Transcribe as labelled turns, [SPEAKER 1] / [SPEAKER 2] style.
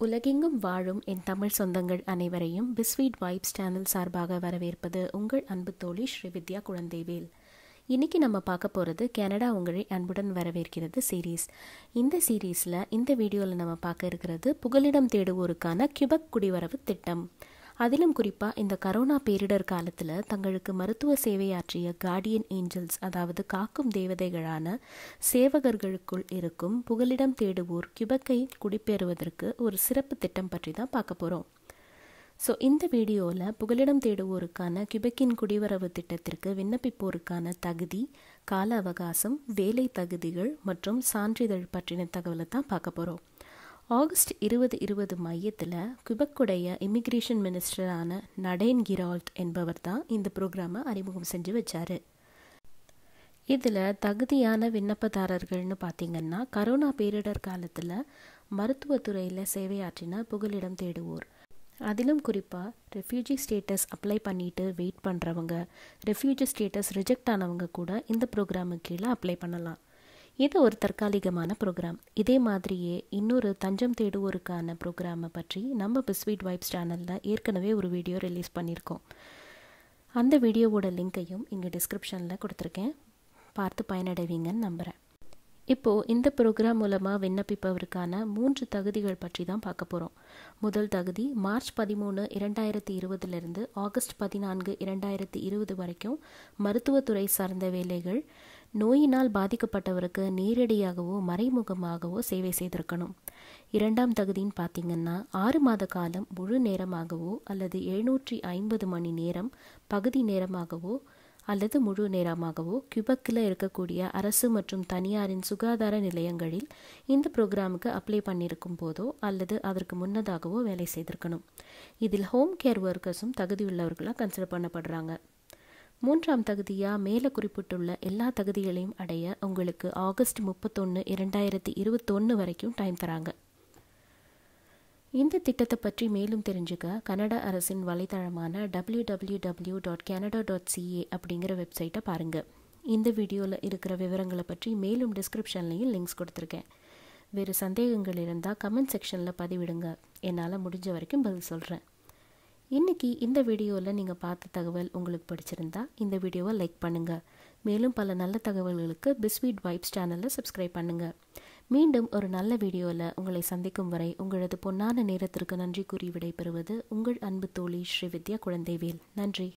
[SPEAKER 1] உலகெங்கும் வாழும் என் தமிழ் சொந்தங்கள் அனைவரையும் பிஸ்வீட் வைப்ஸ் சேனல் சார்பாக வரவேற்பது உங்கள் அன்பு தோழி ஸ்ரீவித்யா குழந்தைவேல். இன்னைக்கு நம்ம பார்க்க போகிறது கனடா உங்களை அன்புடன் வரவேற்கிறது சீரீஸ் இந்த சீரீஸில் இந்த வீடியோவில் நம்ம பார்க்க இருக்கிறது புகலிடம் தேடுவோருக்கான கியூபக் குடிவரவு திட்டம். அதிலும் குறிப்பாக இந்த கரோனா பேரிடர் காலத்தில் தங்களுக்கு மருத்துவ சேவையாற்றிய கார்டியன் ஏஞ்சல்ஸ் அதாவது காக்கும் தேவதைகளான சேவகர்களுக்குள் இருக்கும் புகலிடம் தேடுவோர் கியூபக்கை குடிபெறுவதற்கு ஒரு சிறப்பு திட்டம் பற்றி தான் பார்க்க போகிறோம் ஸோ இந்த வீடியோவில் புகலிடம் தேடுவோருக்கான கியூபெக்கின் குடிவரவு திட்டத்திற்கு விண்ணப்பிப்போருக்கான தகுதி கால அவகாசம் வேலை தகுதிகள் மற்றும் சான்றிதழ் பற்றின தகவலை தான் பார்க்க போகிறோம் ஆகஸ்ட் இருபது இருபது மையத்தில் குபக்குடைய இமிக்ரேஷன் மினிஸ்டரான நடேன் கிரால்ட் என்பவர் தான் இந்த ப்ரோக்ராமை அறிமுகம் செஞ்சு வச்சார். இதில் தகுதியான விண்ணப்பதாரர்கள்னு பார்த்திங்கன்னா கரோனா பேரிடர் காலத்தில் மருத்துவத்துறையில் சேவையாற்றின புகலிடம் தேடுவோர். அதிலும் குறிப்பாக ரெஃப்யூஜி ஸ்டேட்டஸ் அப்ளை பண்ணிவிட்டு வெயிட் பண்ணுறவங்க ரெஃப்யூஜி ஸ்டேட்டஸ் ரிஜெக்ட் ஆனவங்க கூட இந்த ப்ரோக்ராமு கீழே அப்ளை பண்ணலாம். இது ஒரு தற்காலிகமான ப்ரோக்ராம் இதே மாதிரியே இன்னொரு தஞ்சம் தேடுவோருக்கான ப்ரோக்ராமை பற்றி நம்ம பிஸ்வீட் வைப்ஸ் சேனலில் ஏற்கனவே ஒரு வீடியோ ரிலீஸ் பண்ணியிருக்கோம் அந்த வீடியோவோட லிங்க்கையும் இங்கே டிஸ்கிரிப்ஷனில் கொடுத்துருக்கேன். பார்த்து பயனடைவீங்கன்னு நம்புகிறேன் இப்போது இந்த ப்ரோக்ராம் மூலமாக விண்ணப்பிப்பவருக்கான மூன்று தகுதிகள் பற்றி தான் பார்க்க போகிறோம் முதல் தகுதி மார்ச் பதிமூணு இரண்டாயிரத்தி இருபதுலேருந்து ஆகஸ்ட் பதினான்கு இரண்டாயிரத்தி இருபது வரைக்கும் மருத்துவத்துறை சார்ந்த வேலைகள் நோயினால் பாதிக்கப்பட்டவருக்கு நேரடியாகவோ மறைமுகமாகவோ சேவை செய்திருக்கணும். இரண்டாம் தகுதின்னு பார்த்தீங்கன்னா ஆறு மாத காலம் முழு நேரமாகவோ அல்லது எழுநூற்றி ஐம்பது மணி நேரம் பகுதி நேரமாகவோ அல்லது முழு நேரமாகவோ கியூபக்கில் இருக்கக்கூடிய அரசு மற்றும் தனியாரின் சுகாதார நிலையங்களில் இந்த ப்ரோக்ராமுக்கு அப்ளை பண்ணியிருக்கும் போதோ அல்லது அதற்கு முன்னதாகவோ வேலை செய்திருக்கணும். இதில் ஹோம் கேர் ஒர்க்கர்ஸும் தகுதியுள்ளவர்களாக கன்சிடர் பண்ணப்படுறாங்க. மூன்றாம் தகுதியாக மேலே குறிப்பிட்டுள்ள எல்லா தகுதிகளையும் அடைய உங்களுக்கு ஆகஸ்ட் முப்பத்தொன்று இரண்டாயிரத்தி இருபத்தொன்று வரைக்கும் டைம் தராங்க. இந்த திட்டத்தை பற்றி மேலும் தெரிஞ்சுக்க கனடா அரசின் வலைத்தளமான W W W dot Canada dot CA அப்படிங்கிற வெப்சைட்டை பாருங்கள் இந்த வீடியோவில் இருக்கிற விவரங்களை பற்றி மேலும் டிஸ்கிரிப்ஷன்லையும் லிங்க்ஸ் கொடுத்துருக்கேன். வேறு சந்தேகங்கள் இருந்தால் கமெண்ட் செக்ஷனில் பதிவிடுங்க. என்னால் முடிஞ்ச வரைக்கும் பதில் சொல்கிறேன் இன்றைக்கி இந்த வீடியோவில் நீங்கள் பார்த்த தகவல் உங்களுக்கு பிடிச்சிருந்தா இந்த வீடியோவை லைக் பண்ணுங்கள் மேலும் பல நல்ல தகவல்களுக்கு பிஸ்வீட் வைப்ஸ் சேனலை சப்ஸ்கிரைப் பண்ணுங்கள் மீண்டும் ஒரு நல்ல வீடியோவில் உங்களை சந்திக்கும் வரை உங்களது பொன்னான நேரத்திற்கு நன்றி கூறி விடைபெறுவது உங்கள் அன்பு தோழி ஸ்ரீவித்யா குழந்தைவேல். நன்றி.